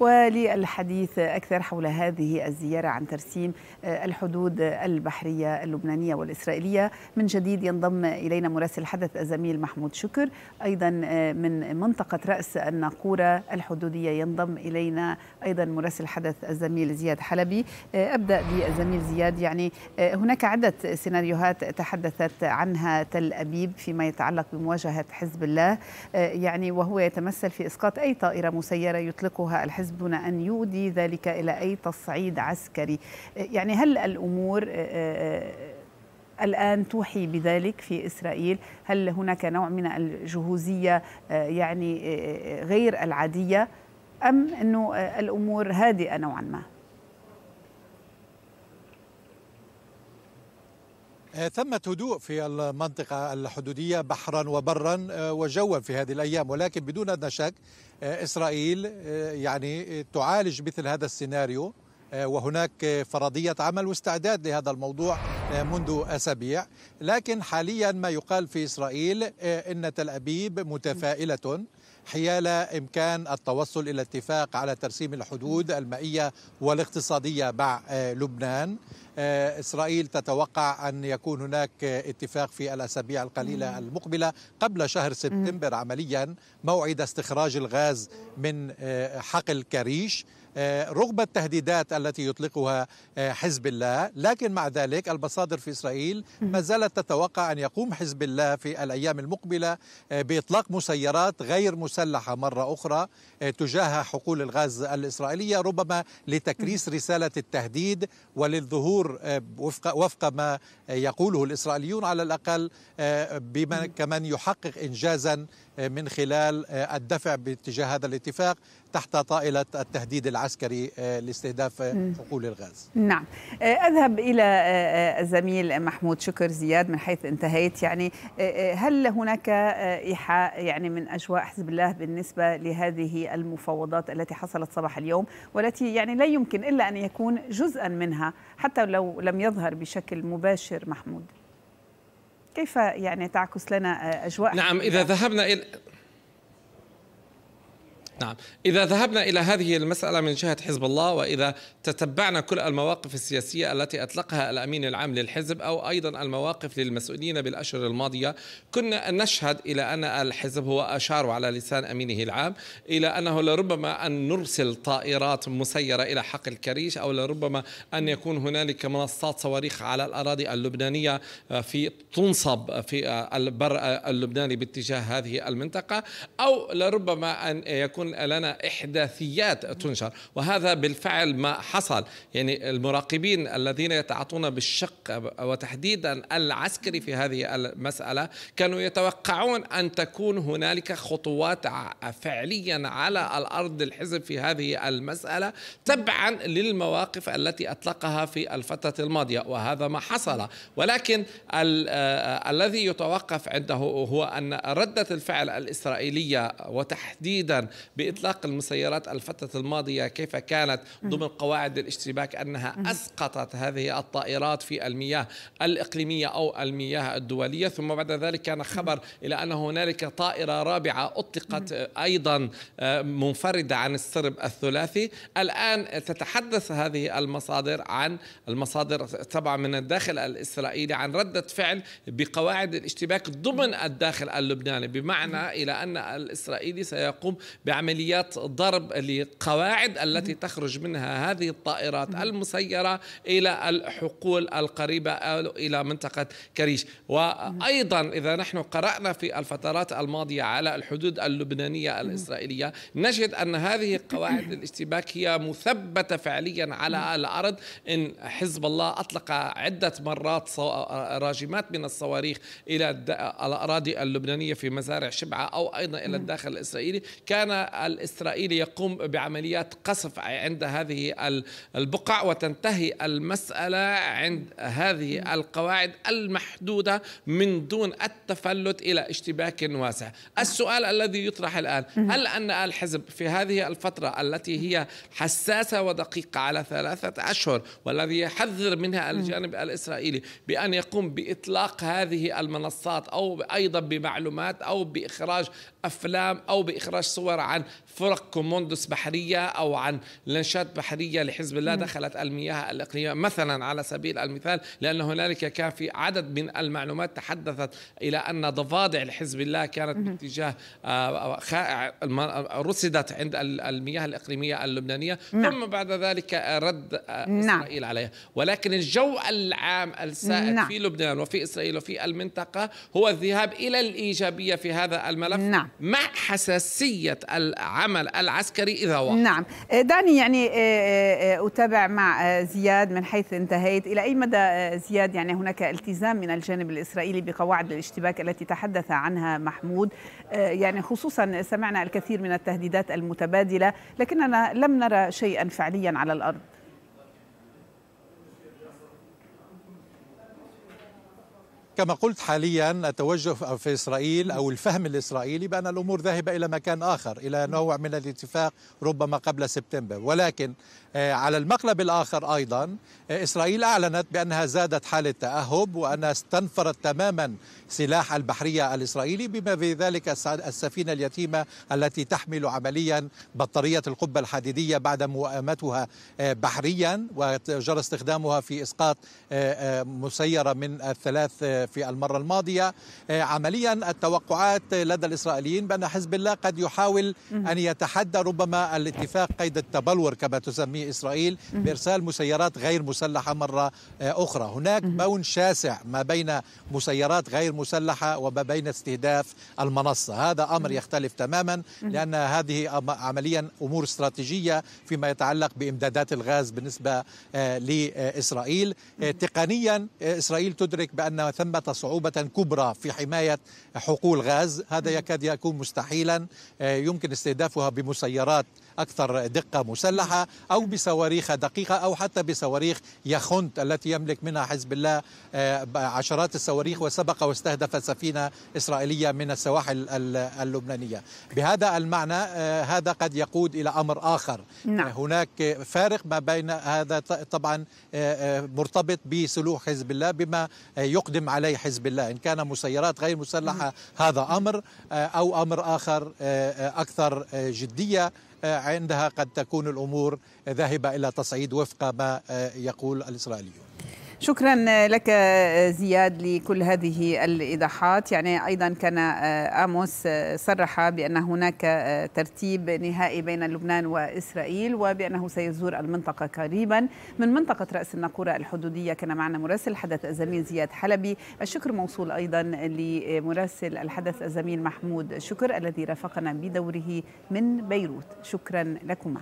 وللحديث أكثر حول هذه الزيارة عن ترسيم الحدود البحرية اللبنانية والإسرائيلية. من جديد ينضم إلينا مراسل الحدث الزميل محمود شكر. أيضا من منطقة رأس الناقورة الحدودية ينضم إلينا أيضا مراسل الحدث الزميل زياد حلبي. أبدأ بالزميل زياد. يعني هناك عدة سيناريوهات تحدثت عنها تل أبيب فيما يتعلق بمواجهة حزب الله. يعني وهو يتمثل في إسقاط أي طائرة مسيرة يطلقها الحزب دون أن يؤدي ذلك إلى أي تصعيد عسكري. يعني هل الأمور الآن توحي بذلك في إسرائيل؟ هل هناك نوع من الجهوزية يعني غير العادية؟ أم أنه الأمور هادئة نوعا ما؟ ثمة هدوء في المنطقة الحدودية بحرا وبرا وجوا في هذه الأيام. ولكن بدون أدنى شك إسرائيل يعني تعالج مثل هذا السيناريو. وهناك فرضية عمل واستعداد لهذا الموضوع منذ أسابيع. لكن حاليا ما يقال في إسرائيل إن تل أبيب متفائلة. حيال إمكان التوصل إلى اتفاق على ترسيم الحدود المائية والاقتصادية مع لبنان. إسرائيل تتوقع أن يكون هناك اتفاق في الأسابيع القليلة المقبلة قبل شهر سبتمبر عمليا موعد استخراج الغاز من حقل كريش. رغم التهديدات التي يطلقها حزب الله. لكن مع ذلك المصادر في إسرائيل ما زالت تتوقع أن يقوم حزب الله في الأيام المقبلة بإطلاق مسيرات غير مسلحة مرة أخرى تجاه حقول الغاز الإسرائيلية ربما لتكريس رسالة التهديد وللظهور وفق, وفق ما يقوله الإسرائيليون على الأقل بمن كمن يحقق إنجازا من خلال الدفع باتجاه هذا الاتفاق تحت طائلة التهديد العسكري لاستهداف حقول الغاز. نعم. أذهب إلى الزميل محمود. شكر زياد من حيث انتهيت. يعني هل هناك إيحاء يعني من أجواء حزب الله بالنسبة لهذه المفاوضات التي حصلت صباح اليوم والتي يعني لا يمكن إلا أن يكون جزءا منها حتى لو لم يظهر بشكل مباشر محمود؟ كيف يعني تعكس لنا أجواء نعم إذا ذهبنا إلى نعم. إذا ذهبنا إلى هذه المسألة من جهة حزب الله وإذا تتبعنا كل المواقف السياسية التي أطلقها الأمين العام للحزب أو أيضا المواقف للمسؤولين بالأشهر الماضية كنا نشهد إلى أن الحزب هو أشار على لسان أمينه العام إلى أنه لربما أن نرسل طائرات مسيرة إلى حقل كريش أو لربما أن يكون هنالك منصات صواريخ على الأراضي اللبنانية في تنصب في البر اللبناني باتجاه هذه المنطقة أو لربما أن يكون لنا إحداثيات تنشر وهذا بالفعل ما حصل. يعني المراقبين الذين يتعاطون بالشق وتحديدا العسكري في هذه المسألة كانوا يتوقعون أن تكون هنالك خطوات فعليا على الأرض للحزب في هذه المسألة تبعا للمواقف التي أطلقها في الفترة الماضية وهذا ما حصل. ولكن الذي يتوقف عنده هو أن ردة الفعل الإسرائيلية وتحديدا بإطلاق المسيرات الفترة الماضية كيف كانت ضمن قواعد الاشتباك أنها أسقطت هذه الطائرات في المياه الإقليمية أو المياه الدولية ثم بعد ذلك كان خبر إلى أن هنالك طائرة رابعة أطلقت أيضا منفردة عن السرب الثلاثي. الآن تتحدث هذه المصادر عن المصادر طبعا من الداخل الإسرائيلي عن ردة فعل بقواعد الاشتباك ضمن الداخل اللبناني بمعنى إلى أن الإسرائيلي سيقوم بعمليات ضرب لقواعد التي تخرج منها هذه الطائرات المسيرة إلى الحقول القريبة أو إلى منطقة كريش. وأيضا إذا نحن قرأنا في الفترات الماضية على الحدود اللبنانية الإسرائيلية نجد أن هذه قواعد الاشتباك هي مثبتة فعليا على الأرض. إن حزب الله أطلق عدة مرات راجمات من الصواريخ إلى الأراضي اللبنانية في مزارع شبعة أو أيضا إلى الداخل الإسرائيلي. كان الإسرائيلي يقوم بعمليات قصف عند هذه البقع وتنتهي المسألة عند هذه القواعد المحدودة من دون التفلت إلى اشتباك واسع. السؤال الذي يطرح الآن هل أن الحزب في هذه الفترة التي هي حساسة ودقيقة على ثلاثة أشهر والذي يحذر منها الجانب الإسرائيلي بأن يقوم بإطلاق هذه المنصات أو أيضا بمعلومات أو بإخراج أفلام أو بإخراج صور عن فرق كوموندوس بحرية أو عن لنشات بحرية لحزب الله دخلت المياه الإقليمية مثلا على سبيل المثال لأن هنالك كان في عدد من المعلومات تحدثت إلى أن ضفادع لحزب الله كانت باتجاه آه، خائع رصدت عند المياه الإقليمية اللبنانية نعم. ثم بعد ذلك رد آه، نعم. إسرائيل عليها ولكن الجو العام السائد نعم. في لبنان وفي إسرائيل وفي المنطقة هو الذهاب إلى الإيجابية في هذا الملف نعم. مع حساسية العمل العسكري إذا وقع نعم. دعني يعني أتابع مع زياد من حيث انتهيت. إلى أي مدى زياد؟ يعني هناك التزام من الجانب الإسرائيلي بقواعد الاشتباك التي تحدث عنها محمود. يعني خصوصا سمعنا الكثير من التهديدات المتبادلة لكننا لم نرى شيئا فعليا على الأرض. كما قلت حاليا التوجه في إسرائيل أو الفهم الإسرائيلي بأن الأمور ذاهبه إلى مكان آخر إلى نوع من الاتفاق ربما قبل سبتمبر. ولكن على المقلب الآخر أيضا آه، إسرائيل أعلنت بأنها زادت حالة تأهب وأنها استنفرت تماما سلاح البحرية الإسرائيلي بما في ذلك السفينة اليتيمة التي تحمل عمليا بطارية القبة الحديدية بعد موائمتها آه، بحريا وجرى استخدامها في إسقاط مسيرة من الثلاث في المرة الماضية. عمليا التوقعات لدى الإسرائيليين بأن حزب الله قد يحاول أن يتحدى ربما الاتفاق قيد التبلور كما تسميه إسرائيل بإرسال مسيرات غير مسلحة مرة آه، أخرى. هناك بون شاسع ما بين مسيرات غير مسلحة وما بين استهداف المنصة. هذا أمر يختلف تماما لأن هذه عمليا أمور استراتيجية فيما يتعلق بإمدادات الغاز بالنسبة آه، لإسرائيل. آه، تقنيا إسرائيل تدرك بأن ثمة صعوبة كبرى في حماية حقول غاز. هذا يكاد يكون مستحيلا. يمكن استهدافها بمسيرات أكثر دقة مسلحة أو بصواريخ دقيقة أو حتى بصواريخ يخنت التي يملك منها حزب الله آه، عشرات الصواريخ وسبق واستهدف سفينة إسرائيلية من السواحل اللبنانية. بهذا المعنى آه، هذا قد يقود إلى أمر آخر. نعم. هناك فارق ما بين هذا طبعا آه، مرتبط بسلوك حزب الله بما يقدم عليه حزب الله. إن كان مسيرات غير مسلحة هذا أمر أو أمر آخر أكثر جدية. عندها قد تكون الأمور ذاهبة إلى تصعيد وفق ما يقول الإسرائيليون. شكرا لك زياد لكل هذه الإيضاحات. يعني أيضا كان آموس صرح بأن هناك ترتيب نهائي بين لبنان وإسرائيل وبأنه سيزور المنطقة قريبا من منطقة رأس الناقورة الحدودية. كان معنا مراسل الحدث الزميل زياد حلبي. الشكر موصول أيضا لمراسل الحدث الزميل محمود شكر الذي رافقنا بدوره من بيروت. شكرا لكما.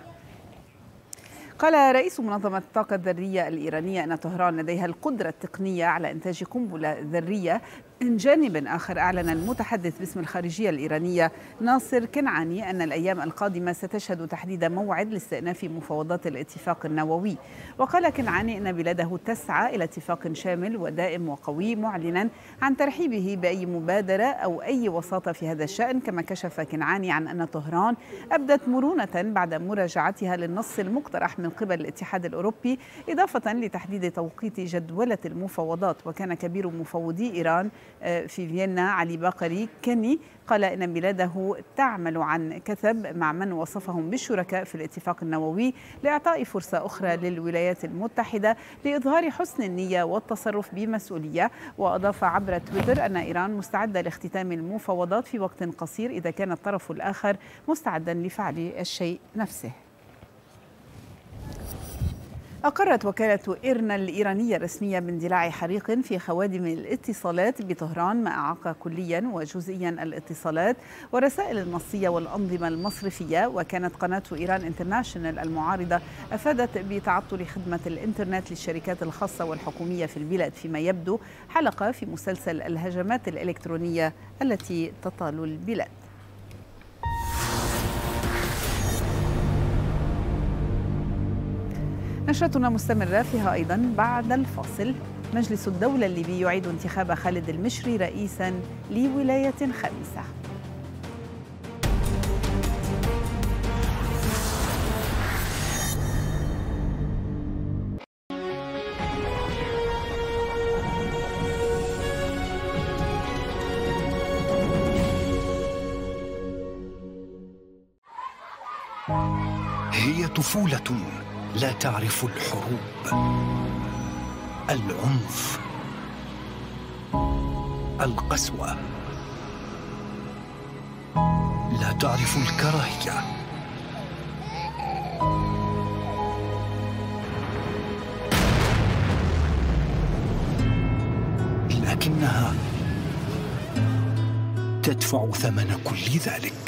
قال رئيس منظمة الطاقة الذرية الإيرانية أن طهران لديها القدرة التقنية على إنتاج قنبلة ذرية من جانب آخر أعلن المتحدث باسم الخارجية الإيرانية ناصر كنعاني أن الأيام القادمة ستشهد تحديد موعد لاستئناف مفاوضات الاتفاق النووي. وقال كنعاني أن بلاده تسعى إلى اتفاق شامل ودائم وقوي معلنا عن ترحيبه بأي مبادرة أو أي وساطة في هذا الشأن. كما كشف كنعاني عن أن طهران أبدت مرونة بعد مراجعتها للنص المقترح من قبل الاتحاد الأوروبي إضافة لتحديد توقيت جدولة المفاوضات. وكان كبير مفوضي إيران في فيينا. علي باقري كني قال إن بلاده تعمل عن كثب مع من وصفهم بالشركاء في الاتفاق النووي لإعطاء فرصة أخرى للولايات المتحدة لإظهار حسن النية والتصرف بمسؤولية. وأضاف عبر تويتر أن إيران مستعدة لاختتام المفاوضات في وقت قصير إذا كان الطرف الآخر مستعدا لفعل الشيء نفسه. أقرت وكالة إيرنا الإيرانية الرسمية باندلاع حريق في خوادم الاتصالات بطهران ما أعاق كليا وجزئيا الاتصالات والرسائل النصية والأنظمة المصرفية. وكانت قناة إيران انترناشونال المعارضة أفادت بتعطل خدمة الإنترنت للشركات الخاصة والحكومية في البلاد. فيما يبدو حلقة في مسلسل الهجمات الإلكترونية التي تطال البلاد. نشرتنا مستمرة فيها أيضا بعد الفاصل. مجلس الدولة الليبي يعيد انتخاب خالد المشري رئيسا لولاية خامسة هي طفولة. لا تعرف الحروب. العنف. القسوة. لا تعرف الكراهية. لكنها تدفع ثمن كل ذلك.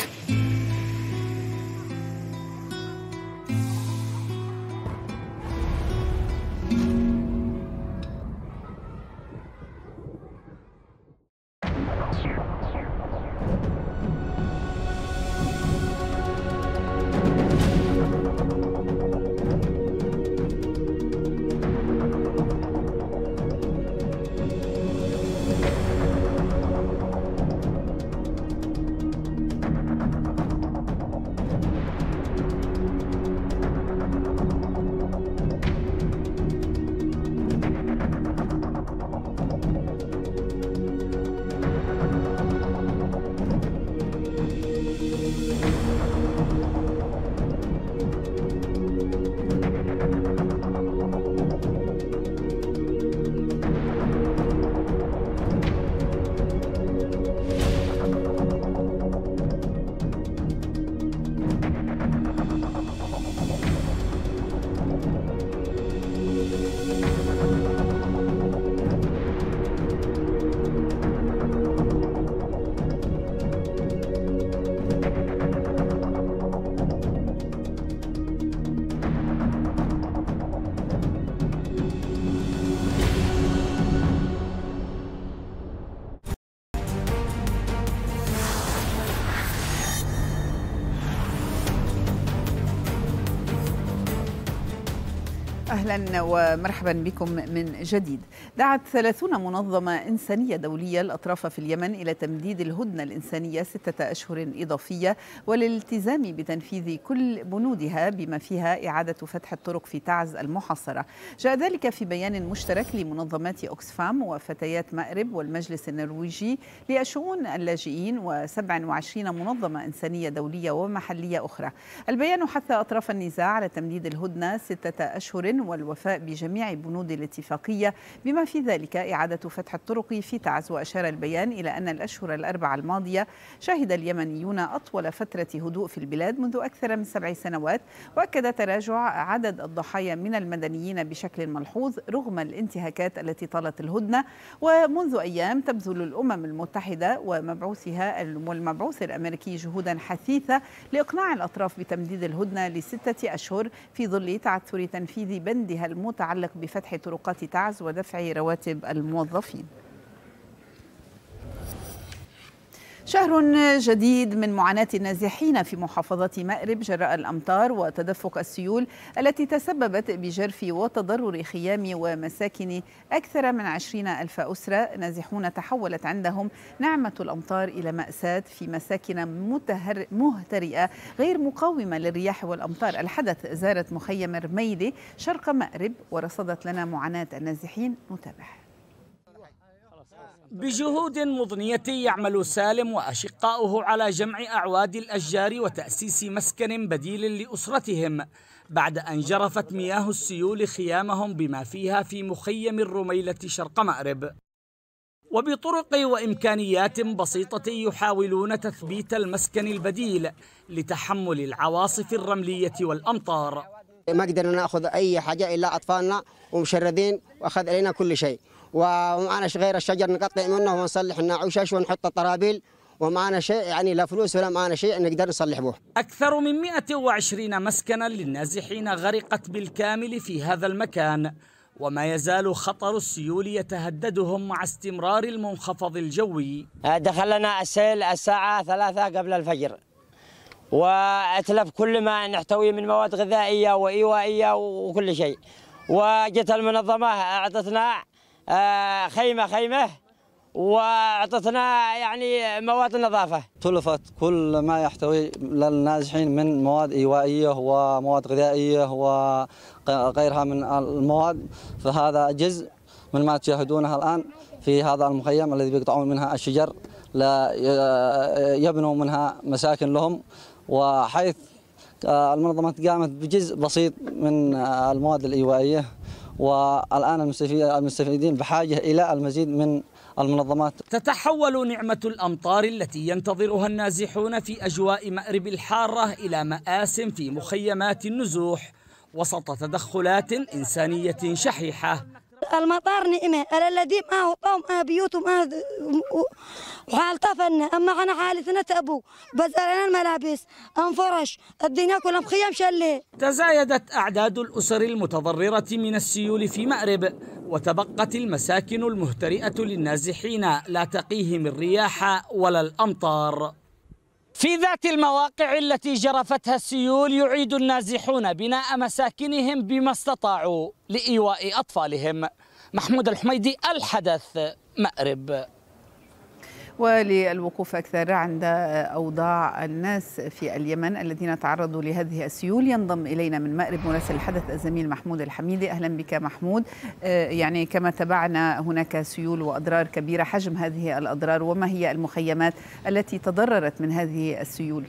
أهلا ومرحبا بكم من جديد. دعت 30 منظمة إنسانية دولية الأطراف في اليمن إلى تمديد الهدنة الإنسانية ستة أشهر إضافية والالتزام بتنفيذ كل بنودها بما فيها إعادة فتح الطرق في تعز المحصره. جاء ذلك في بيان مشترك لمنظمات أوكسفام وفتيات مأرب والمجلس النرويجي للشؤون اللاجئين و27 منظمة إنسانية دولية ومحلية أخرى. البيان حث أطراف النزاع على تمديد الهدنة ستة أشهر والوفاء بجميع بنود الاتفاقية بما في ذلك إعادة فتح الطرق في تعز وأشار البيان إلى أن الأشهر الأربعة الماضية شهد اليمنيون أطول فترة هدوء في البلاد منذ أكثر من سبع سنوات وأكد تراجع عدد الضحايا من المدنيين بشكل ملحوظ رغم الانتهاكات التي طالت الهدنة ومنذ أيام تبذل الأمم المتحدة ومبعوثها والمبعوث الأمريكي جهودا حثيثة لإقناع الأطراف بتمديد الهدنة لستة أشهر في ظل تعثر تنفيذ بندها المتعلق بفتح طرقات تعز ودفع رواتب الموظفين. شهر جديد من معاناة النازحين في محافظة مأرب جراء الأمطار وتدفق السيول التي تسببت بجرف وتضرر خيام ومساكن. أكثر من عشرين ألف أسرة نازحون تحولت عندهم نعمة الأمطار إلى مأساة في مساكن متهر مهترئة غير مقاومة للرياح والأمطار. الحدث زارت مخيم رميلي شرق مأرب ورصدت لنا معاناة النازحين. نتابع بجهود مضنية يعمل سالم وأشقاؤه على جمع أعواد الأشجار وتأسيس مسكن بديل لأسرتهم بعد أن جرفت مياه السيول خيامهم بما فيها في مخيم الرميلة شرق مأرب. وبطرق وإمكانيات بسيطة يحاولون تثبيت المسكن البديل لتحمل العواصف الرملية والأمطار. ما قدرنا نأخذ أي حاجة إلا أطفالنا ومشردين وأخذ علينا كل شيء. ومعنا غير الشجر نقطع منه ونصلح النعوشش ونحط الطرابيل. ومعنا شيء يعني لا فلوس ولا معنا شيء نقدر نصلح به أكثر من 120 مسكنا للنازحين غرقت بالكامل في هذا المكان. وما يزال خطر السيول يتهددهم مع استمرار المنخفض الجوي. دخلنا السيل الساعة ثلاثة قبل الفجر. وأتلف كل ما نحتويه من مواد غذائية وإيوائية وكل شيء. وجت المنظمة أعطتنا خيمة خيمة. وأعطتنا يعني مواد نظافه تلفت كل ما يحتوي للنازحين من مواد إيوائية ومواد غذائية وغيرها من المواد. فهذا جزء من ما تشاهدونه الآن في هذا المخيم الذي بيقطعون منها الشجر. لا يبنوا منها مساكن لهم. وحيث آه، المنظمات قامت بجزء بسيط من آه، المواد الإيوائية. والآن المستفيدين بحاجة إلى المزيد من المنظمات. تتحول نعمة الأمطار التي ينتظرها النازحون في أجواء مأرب الحارة إلى مآسٍ في مخيمات النزوح وسط تدخلات إنسانية شحيحة. المطار نعمة الذي ما هو قوم ما بيوت ما وحال طفلنا. أما أنا حالتنا تأبو بزرنا الملابس أنفرش الدنيا كلها مخيم شلي. تزايدت أعداد الأسر المتضررة من السيول في مأرب وتبقت المساكن المهترئة للنازحين لا تقيهم الرياح ولا الأمطار. في ذات المواقع التي جرفتها السيول يعيد النازحون بناء مساكنهم بما استطاعوا لإيواء أطفالهم. محمود الحميدي الحدث مأرب. وللوقوف أكثر عند أوضاع الناس في اليمن الذين تعرضوا لهذه السيول. ينضم إلينا من مأرب مراسل الحدث الزميل محمود الحميدي. أهلا بك محمود. يعني كما تبعنا هناك سيول وأضرار كبيرة. حجم هذه الأضرار وما هي المخيمات التي تضررت من هذه السيول؟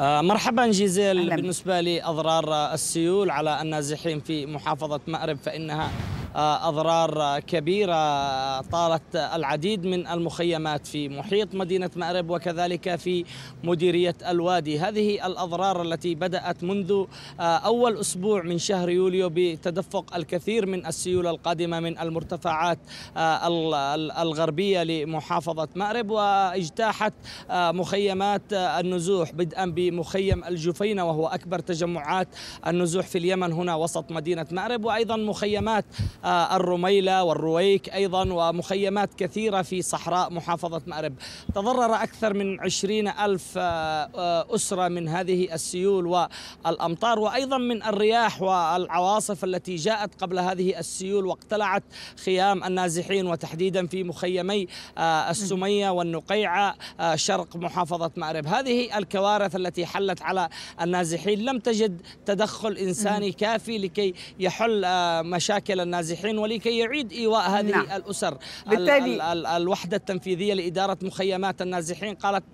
مرحبا جيزيل. بالنسبة لأضرار السيول على النازحين في محافظة مأرب فإنها أضرار كبيرة طالت العديد من المخيمات في محيط مدينة مأرب وكذلك في مديرية الوادي. هذه الأضرار التي بدأت منذ أول أسبوع من شهر يوليو بتدفق الكثير من السيول القادمة من المرتفعات الغربية لمحافظة مأرب واجتاحت مخيمات النزوح بدءا بمخيم الجفينة وهو أكبر تجمعات النزوح في اليمن هنا وسط مدينة مأرب وأيضا مخيمات الرميلة والرويك أيضا ومخيمات كثيرة في صحراء محافظة مأرب. تضرر أكثر من عشرين ألف أسرة من هذه السيول والأمطار وأيضا من الرياح والعواصف التي جاءت قبل هذه السيول واقتلعت خيام النازحين وتحديدا في مخيمي السمية والنقيعة شرق محافظة مأرب. هذه الكوارث التي حلت على النازحين لم تجد تدخل إنساني كافي لكي يحل مشاكل النازحين. ولكي يعيد إيواء هذه نعم. الأسر. بالتالي ال ال الوحدة التنفيذية لإدارة مخيمات النازحين قالت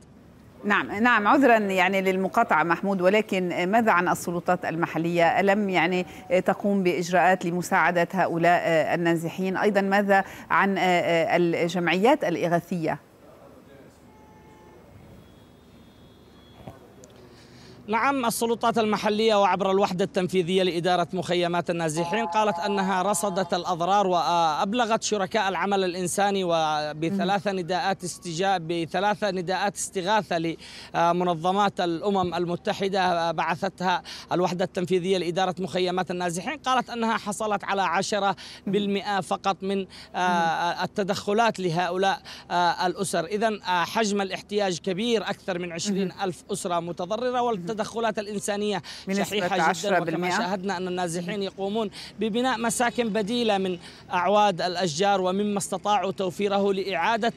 نعم نعم عذرا يعني للمقاطعة محمود ولكن ماذا عن السلطات المحلية؟ ألم يعني تقوم بإجراءات لمساعدة هؤلاء النازحين؟ أيضا ماذا عن الجمعيات الإغاثية؟ نعم السلطات المحلية وعبر الوحدة التنفيذية لإدارة مخيمات النازحين قالت أنها رصدت الأضرار وأبلغت شركاء العمل الإنساني وبثلاث نداءات استجاب بثلاث نداءات استغاثة لمنظمات الأمم المتحدة بعثتها الوحدة التنفيذية لإدارة مخيمات النازحين قالت أنها حصلت على عشرة بالمئة فقط من التدخلات لهؤلاء الأسر. إذا حجم الاحتياج كبير أكثر من عشرين ألف أسرة متضررة والتدخلات التدخلات الإنسانية شحيحة جدا وكما شاهدنا أن النازحين يقومون ببناء مساكن بديلة من أعواد الأشجار ومما استطاعوا توفيره لإعادة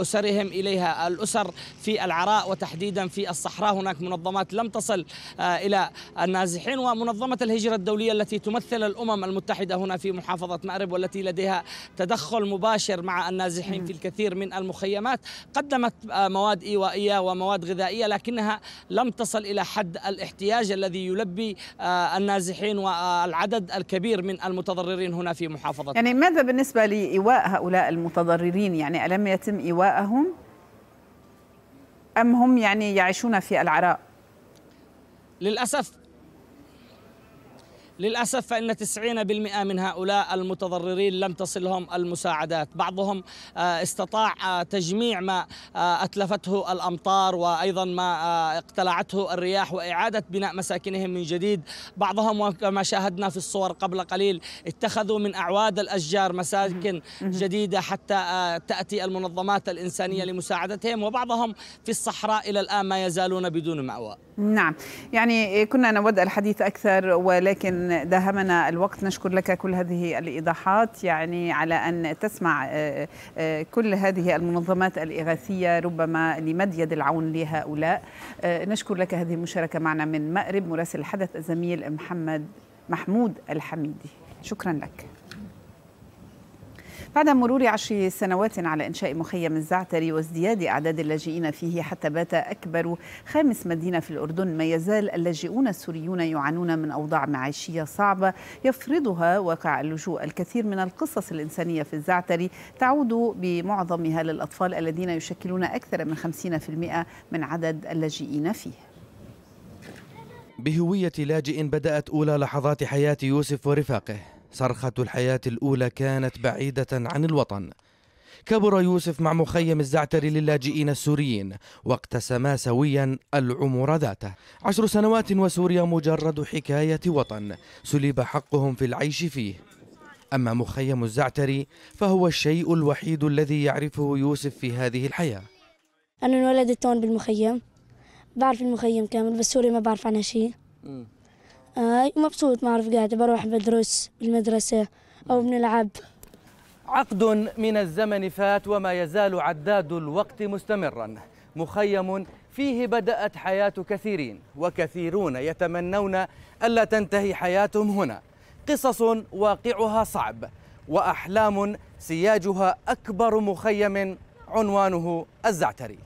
أسرهم إليها. الأسر في العراء وتحديدا في الصحراء. هناك منظمات لم تصل إلى النازحين ومنظمة الهجرة الدولية التي تمثل الأمم المتحدة هنا في محافظة مأرب والتي لديها تدخل مباشر مع النازحين في الكثير من المخيمات. قدمت مواد إيوائية ومواد غذائية لكنها لم تصل إلى حد الاحتياج الذي يلبي النازحين والعدد الكبير من المتضررين هنا في محافظة. يعني ماذا بالنسبة لإيواء هؤلاء المتضررين؟ يعني ألم يتم إيواءهم؟ أم هم يعني يعيشون في العراء؟ للأسف للأسف فإن 90% من هؤلاء المتضررين لم تصلهم المساعدات. بعضهم استطاع تجميع ما أتلفته الأمطار وأيضا ما اقتلعته الرياح وإعادة بناء مساكنهم من جديد. بعضهم وكما شاهدنا في الصور قبل قليل اتخذوا من أعواد الأشجار مساكن جديدة حتى تأتي المنظمات الإنسانية لمساعدتهم. وبعضهم في الصحراء إلى الآن ما يزالون بدون مأوى. نعم. يعني كنا نود الحديث أكثر ولكن داهمنا الوقت. نشكر لك كل هذه الإيضاحات يعني على أن تسمع كل هذه المنظمات الإغاثية ربما لمد يد العون لهؤلاء. نشكر لك هذه المشاركة معنا من مأرب مراسل الحدث الزميل محمد محمود الحميدي. شكرا لك. بعد مرور عشر سنوات على إنشاء مخيم الزعتري وازدياد أعداد اللاجئين فيه حتى بات أكبر خامس مدينة في الأردن ما يزال اللاجئون السوريون يعانون من أوضاع معيشية صعبة يفرضها واقع اللجوء الكثير من القصص الإنسانية في الزعتري تعود بمعظمها للأطفال الذين يشكلون أكثر من 50% من عدد اللاجئين فيه. بهوية لاجئ بدأت أولى لحظات حياة يوسف ورفاقه. صرخة الحياة الأولى كانت بعيدة عن الوطن. كبر يوسف مع مخيم الزعتر للاجئين السوريين واقتسما سويا العمر ذاته. عشر سنوات وسوريا مجرد حكاية وطن سلب حقهم في العيش فيه. أما مخيم الزعتري فهو الشيء الوحيد الذي يعرفه يوسف في هذه الحياة. أنا انولدت هون بالمخيم. بعرف المخيم كامل بس سوريا ما بعرف عنها شيء. آه مبسوط ما أعرف قاعدة بروح بدرس بالمدرسة أو بنلعب عقد من الزمن فات وما يزال عداد الوقت مستمرا. مخيم فيه بدأت حياة كثيرين وكثيرون يتمنون ألا تنتهي حياتهم هنا. قصص واقعها صعب وأحلام سياجها أكبر مخيم عنوانه الزعتري.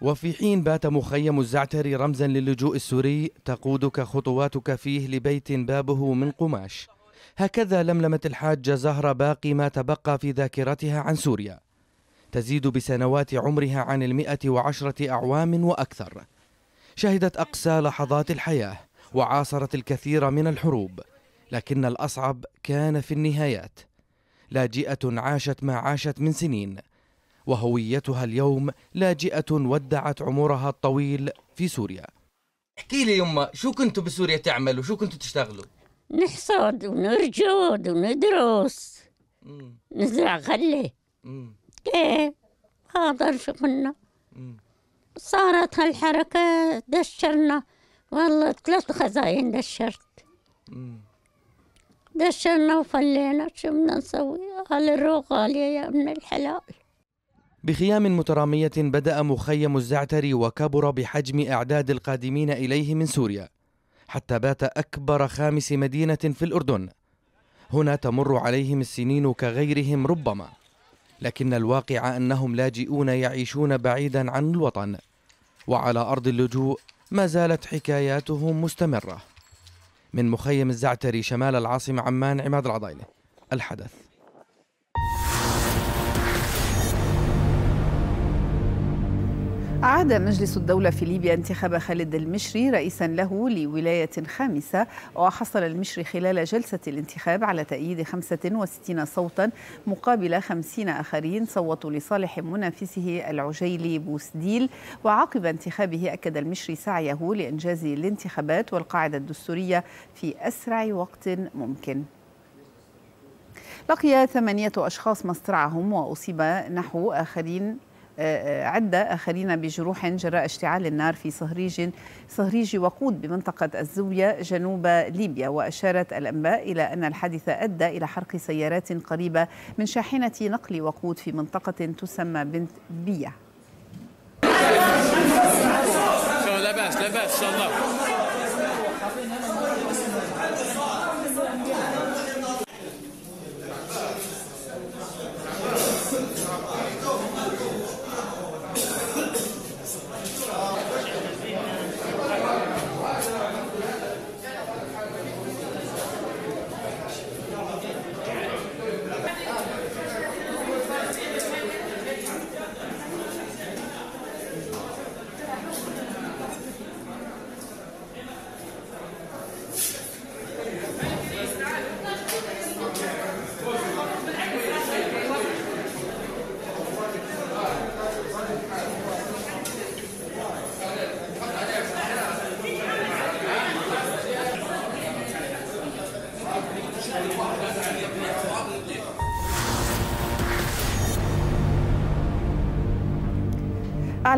وفي حين بات مخيم الزعتري رمزا للجوء السوري تقودك خطواتك فيه لبيت بابه من قماش. هكذا لملمت الحاجة زهرة باقي ما تبقى في ذاكرتها عن سوريا. تزيد بسنوات عمرها عن المئة وعشرة أعوام وأكثر. شهدت أقسى لحظات الحياة وعاصرت الكثير من الحروب لكن الأصعب كان في النهايات. لاجئة عاشت ما عاشت من سنين وهويتها اليوم لاجئة ودعت عمرها الطويل في سوريا. احكي لي يما شو كنتوا بسوريا تعملوا؟ شو كنتوا تشتغلوا؟ نحصد ونرجد وندرس. نزرع غلة. كيف هذا شغلنا صارت هالحركة دشرنا. والله ثلاث خزاين دشرت. دشرنا وفلينا شو بدنا نسوي؟ هالروغ غالية يا ابن الحلال. بخيام مترامية بدأ مخيم الزعتري وكبر بحجم إعداد القادمين إليه من سوريا حتى بات أكبر خامس مدينة في الأردن. هنا تمر عليهم السنين كغيرهم ربما لكن الواقع أنهم لاجئون يعيشون بعيدا عن الوطن وعلى أرض اللجوء ما زالت حكاياتهم مستمرة. من مخيم الزعتري شمال العاصمة عمان عماد العضايلة الحدث. أعاد مجلس الدولة في ليبيا انتخاب خالد المشري رئيسا له لولاية خامسة وحصل المشري خلال جلسة الانتخاب على تأييد 65 صوتا مقابل 50 آخرين صوتوا لصالح منافسه العجيلي بوسديل. وعقب انتخابه أكد المشري سعيه لإنجاز الانتخابات والقاعدة الدستورية في أسرع وقت ممكن. لقي ثمانية أشخاص مصرعهم وأصيب نحو آخرين عدة. آخرين بجروح جراء اشتعال النار في صهريج صهريج وقود بمنطقة الزوية جنوب ليبيا. وأشارت الأنباء إلى أن الحادث أدى إلى حرق سيارات قريبة من شاحنة نقل وقود في منطقة تسمى بنت بيا. لا بأس لا بأس إن شاء الله.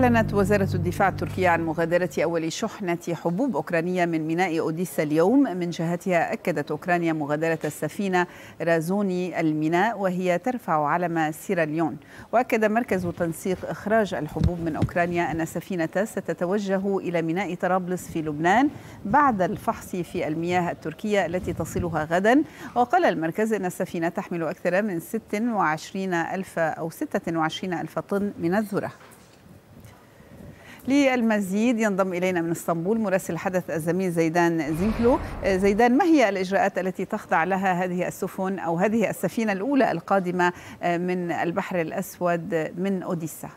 أعلنت وزارة الدفاع التركية عن مغادرة أول شحنة حبوب أوكرانية من ميناء أوديسا اليوم. من جهتها أكدت أوكرانيا مغادرة السفينة رازوني الميناء وهي ترفع علم سيراليون وأكد مركز تنسيق إخراج الحبوب من أوكرانيا أن السفينة ستتوجه إلى ميناء طرابلس في لبنان بعد الفحص في المياه التركية التي تصلها غدا. وقال المركز أن السفينة تحمل أكثر من 26 ألف أو 26 ألف طن من الذرة. للمزيد ينضم إلينا من إسطنبول مراسل الحدث الزميل زيدان زينكلو. زيدان ما هي الإجراءات التي تخضع لها هذه السفن أو هذه السفينة الأولى القادمة من البحر الأسود من أوديسا؟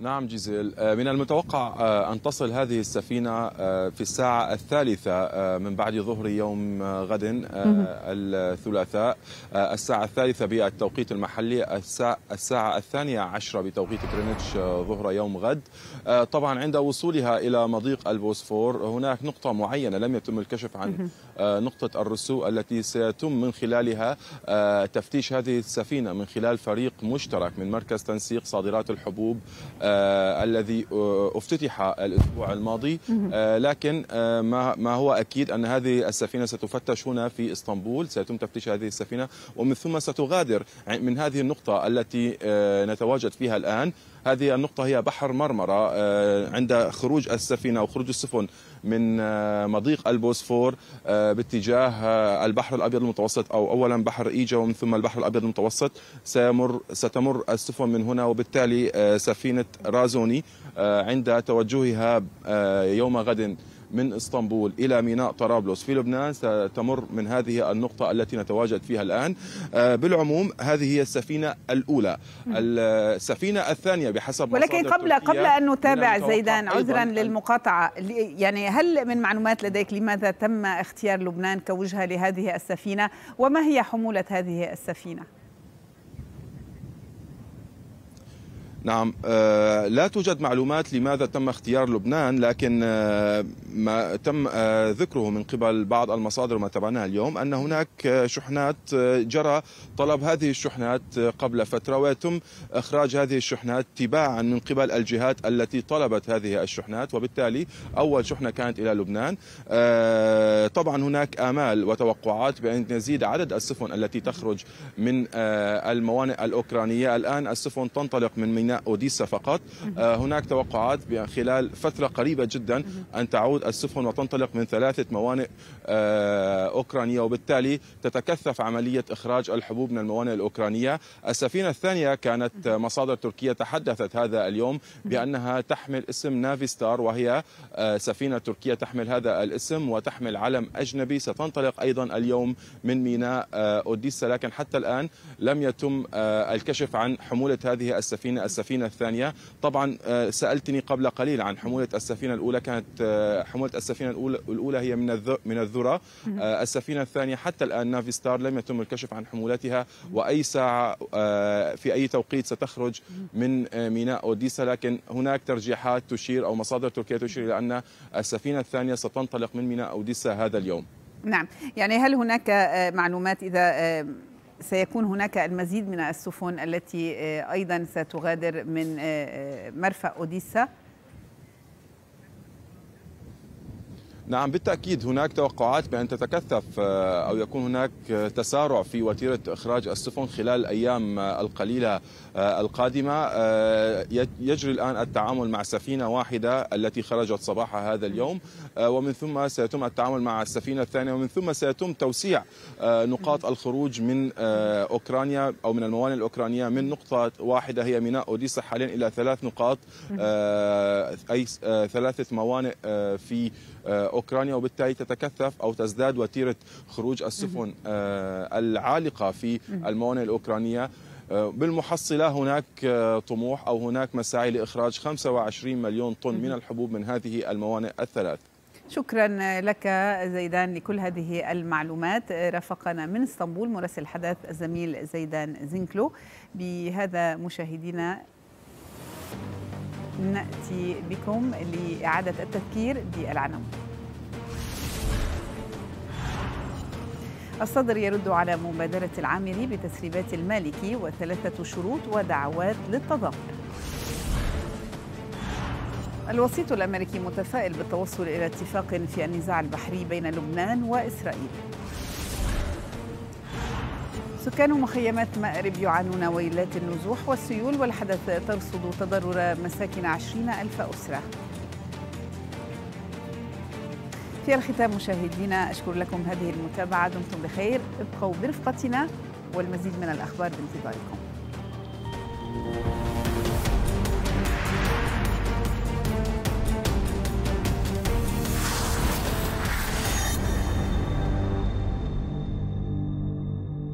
نعم جزيل. من المتوقع أن تصل هذه السفينة في الساعة الثالثة من بعد ظهر يوم غد الثلاثاء. الساعة الثالثة بالتوقيت المحلي الساعة الثانية عشرة بتوقيت غرينتش ظهر يوم غد. طبعا عند وصولها إلى مضيق البوسفور هناك نقطة معينة لم يتم الكشف عن نقطة الرسو التي سيتم من خلالها تفتيش هذه السفينة من خلال فريق مشترك من مركز تنسيق صادرات الحبوب آه الذي آه افتتح الأسبوع الماضي. آه لكن آه ما ما هو أكيد أن هذه السفينة ستفتش هنا في إسطنبول. سيتم تفتيش هذه السفينة ومن ثم ستغادر من هذه النقطة التي آه نتواجد فيها الآن. هذه النقطة هي بحر مرمرة عند خروج السفينة وخروج السفن. من مضيق البوسفور باتجاه البحر الأبيض المتوسط أو أولا بحر إيجا ومن ثم البحر الأبيض المتوسط. سيمر ستمر السفن من هنا وبالتالي سفينة رازوني عند توجهها يوم غد. من إسطنبول إلى ميناء طرابلس في لبنان ستمر من هذه النقطة التي نتواجد فيها الآن. بالعموم هذه هي السفينة الأولى. السفينة الثانية بحسب ولكن قبل قبل أن نتابع زيدان عذرا للمقاطعة يعني هل من معلومات لديك لماذا تم اختيار لبنان كوجهة لهذه السفينة؟ وما هي حمولة هذه السفينة؟ نعم. آه لا توجد معلومات لماذا تم اختيار لبنان لكن آه ما تم آه ذكره من قبل بعض المصادر ما تابعناها اليوم أن هناك شحنات جرى طلب هذه الشحنات قبل فترة ويتم إخراج هذه الشحنات تباعا من قبل الجهات التي طلبت هذه الشحنات وبالتالي أول شحنة كانت إلى لبنان. طبعا هناك آمال وتوقعات بأن يزيد عدد السفن التي تخرج من الموانئ الأوكرانية. الآن السفن تنطلق من ميناء أوديسا فقط. هناك توقعات خلال فترة قريبة جدا أن تعود السفن وتنطلق من ثلاثة موانئ أوكرانية. وبالتالي تتكثف عملية إخراج الحبوب من الموانئ الأوكرانية. السفينة الثانية كانت مصادر تركية تحدثت هذا اليوم بأنها تحمل اسم نافي ستار وهي سفينة تركية تحمل هذا الاسم وتحمل علم أجنبي. ستنطلق أيضا اليوم من ميناء أوديسا. لكن حتى الآن لم يتم الكشف عن حمولة هذه السفينه السفينة. الثانية. طبعا سألتني قبل قليل عن حمولة السفينة الأولى. كانت حمولة السفينة الأولى, هي من من الذرة. السفينة الثانية حتى الآن نافي ستار لم يتم الكشف عن حمولتها. وأي ساعة في أي توقيت ستخرج من ميناء أوديسا. لكن هناك ترجيحات تشير أو مصادر تركية تشير إلى أن السفينة الثانية ستنطلق من ميناء أوديسا هذا اليوم. نعم. يعني هل هناك معلومات إذا سيكون هناك المزيد من السفن التي أيضا ستغادر من مرفأ أوديسا. نعم بالتأكيد هناك توقعات بأن تتكثف أو يكون هناك تسارع في وتيرة إخراج السفن خلال الأيام القليلة القادمة. يجري الآن التعامل مع سفينة واحدة التي خرجت صباح هذا اليوم ومن ثم سيتم التعامل مع السفينة الثانية ومن ثم سيتم توسيع نقاط الخروج من أوكرانيا أو من الموانئ الأوكرانية من نقطة واحدة هي ميناء أوديسا حاليا إلى ثلاث نقاط أي ثلاثة موانئ في أوكرانيا وبالتالي تتكثف أو تزداد وتيرة خروج السفن العالقة في الموانئ الأوكرانية. بالمحصلة هناك طموح أو هناك مساعي لإخراج 25 مليون طن من الحبوب من هذه الموانئ الثلاث. شكرا لك زيدان لكل هذه المعلومات. رافقنا من إسطنبول مراسل الحدث الزميل زيدان زينكلو. بهذا مشاهدينا. نأتي بكم لإعادة التذكير بالعناوين. الصدر يرد على مبادرة العامري بتسريبات المالكي وثلاثة شروط ودعوات للتظاهر الوسيط الأمريكي متفائل بالتوصل إلى اتفاق في النزاع البحري بين لبنان وإسرائيل. سكان مخيمات مأرب يعانون ويلات النزوح والسيول والحدث ترصد تضرر مساكن عشرين ألف أسرة. في الختام مشاهدينا أشكر لكم هذه المتابعة دمتم بخير. ابقوا برفقتنا والمزيد من الأخبار بانتظاركم.